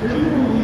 Ooh.